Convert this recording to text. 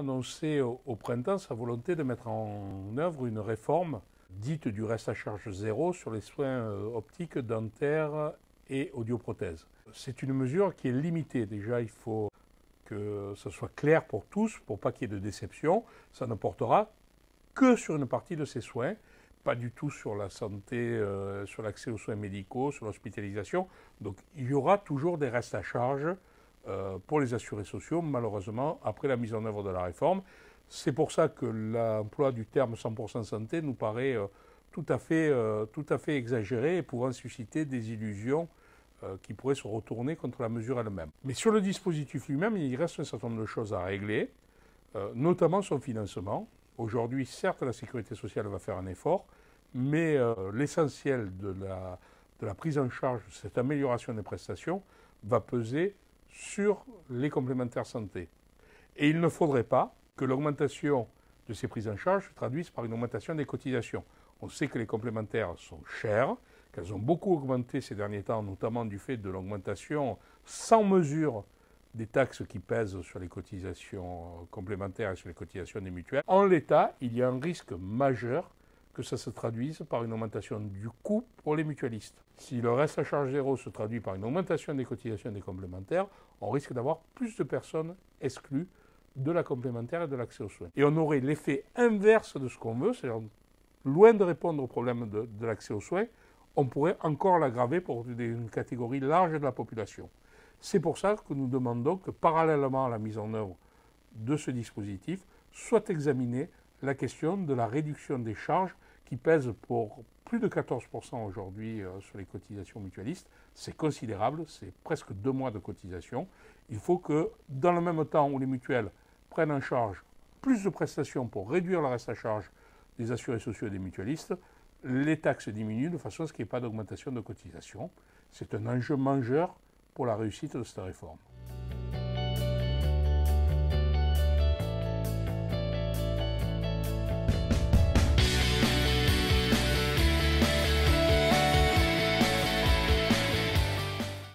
annoncé au, printemps sa volonté de mettre en œuvre une réforme dite du reste à charge zéro sur les soins optiques, dentaires et audioprothèses. C'est une mesure qui est limitée. Déjà, il faut que ce soit clair pour tous, pour pas qu'il y ait de déception. Ça ne portera que sur une partie de ces soins, pas du tout sur la santé, euh, sur l'accès aux soins médicaux, sur l'hospitalisation. Donc il y aura toujours des restes à charge euh, pour les assurés sociaux, malheureusement, après la mise en œuvre de la réforme. C'est pour ça que l'emploi du terme 100% santé nous paraît euh, tout, à fait, tout à fait exagéré et pouvant susciter des illusions euh, qui pourrait se retourner contre la mesure elle-même. Mais sur le dispositif lui-même, il reste un certain nombre de choses à régler, euh, notamment son financement. Aujourd'hui, certes, la sécurité sociale va faire un effort, mais euh, l'essentiel de la, de la prise en charge de cette amélioration des prestations va peser sur les complémentaires santé. Et il ne faudrait pas que l'augmentation de ces prises en charge se traduise par une augmentation des cotisations. On sait que les complémentaires sont chers, qu'elles ont beaucoup augmenté ces derniers temps, notamment du fait de l'augmentation sans mesure des taxes qui pèsent sur les cotisations complémentaires et sur les cotisations des mutuelles. En l'état, il y a un risque majeur que ça se traduise par une augmentation du coût pour les mutualistes. Si le reste à charge zéro se traduit par une augmentation des cotisations des complémentaires, on risque d'avoir plus de personnes exclues de la complémentaire et de l'accès aux soins. Et on aurait l'effet inverse de ce qu'on veut, c'est-à-dire loin de répondre au problème de, l'accès aux soins, on pourrait encore l'aggraver pour une catégorie large de la population. C'est pour ça que nous demandons que parallèlement à la mise en œuvre de ce dispositif, soit examinée la question de la réduction des charges qui pèsent pour plus de 14% aujourd'hui euh, sur les cotisations mutualistes. C'est considérable, c'est presque deux mois de cotisation. Il faut que dans le même temps où les mutuelles prennent en charge plus de prestations pour réduire le reste à charge des assurés sociaux et des mutualistes, les taxes diminuent de façon à ce qu'il n'y ait pas d'augmentation de cotisation. C'est un enjeu majeur pour la réussite de cette réforme.